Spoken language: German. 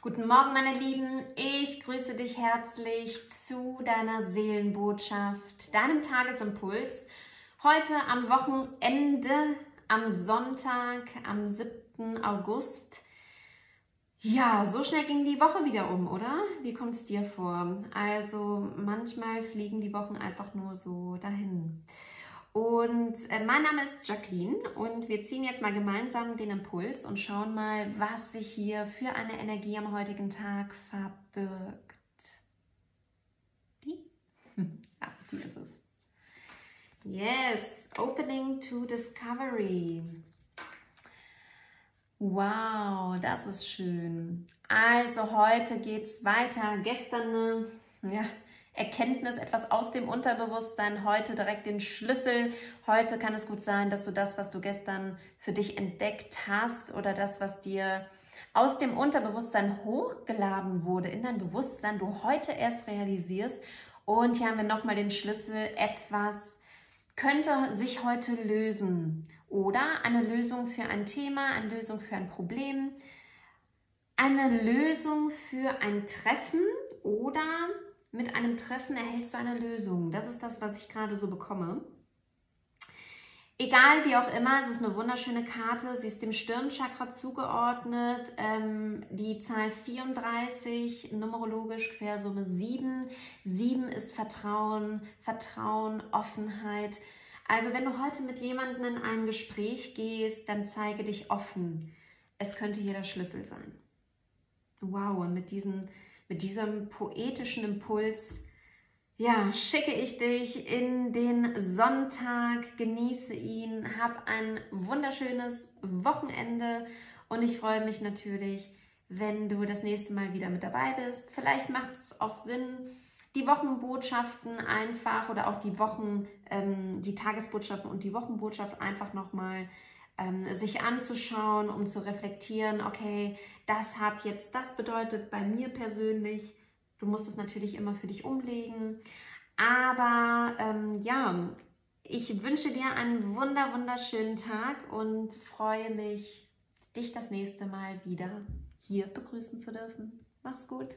Guten Morgen, meine Lieben. Ich grüße dich herzlich zu deiner Seelenbotschaft, deinem Tagesimpuls. Heute am Wochenende, am Sonntag, am 7. August. Ja, so schnell ging die Woche wieder um, oder? Wie kommt es dir vor? Also manchmal fliegen die Wochen einfach nur so dahin. Und äh, mein Name ist Jacqueline und wir ziehen jetzt mal gemeinsam den Impuls und schauen mal, was sich hier für eine Energie am heutigen Tag verbirgt. Die? Ja, die ist es. Yes, Opening to Discovery. Wow, das ist schön. Also heute geht es weiter. Gestern, ja, Erkenntnis, etwas aus dem Unterbewusstsein, heute direkt den Schlüssel. Heute kann es gut sein, dass du das, was du gestern für dich entdeckt hast oder das, was dir aus dem Unterbewusstsein hochgeladen wurde in dein Bewusstsein, du heute erst realisierst. Und hier haben wir nochmal den Schlüssel, etwas könnte sich heute lösen oder eine Lösung für ein Thema, eine Lösung für ein Problem, eine Lösung für ein Treffen oder mit einem Treffen erhältst du eine Lösung. Das ist das, was ich gerade so bekomme. Egal wie auch immer, es ist eine wunderschöne Karte. Sie ist dem Stirnchakra zugeordnet. Ähm, die Zahl 34, numerologisch Quersumme 7. 7 ist Vertrauen, Vertrauen, Offenheit. Also wenn du heute mit jemandem in ein Gespräch gehst, dann zeige dich offen. Es könnte hier der Schlüssel sein. Wow, und mit diesen mit diesem poetischen Impuls, ja, schicke ich dich in den Sonntag, genieße ihn, hab ein wunderschönes Wochenende und ich freue mich natürlich, wenn du das nächste Mal wieder mit dabei bist. Vielleicht macht es auch Sinn, die Wochenbotschaften einfach oder auch die Wochen, ähm, die Tagesbotschaften und die Wochenbotschaft einfach nochmal ähm, sich anzuschauen, um zu reflektieren, okay, das hat jetzt, das bedeutet bei mir persönlich, du musst es natürlich immer für dich umlegen, aber ähm, ja, ich wünsche dir einen wunder, wunderschönen Tag und freue mich, dich das nächste Mal wieder hier begrüßen zu dürfen. Mach's gut.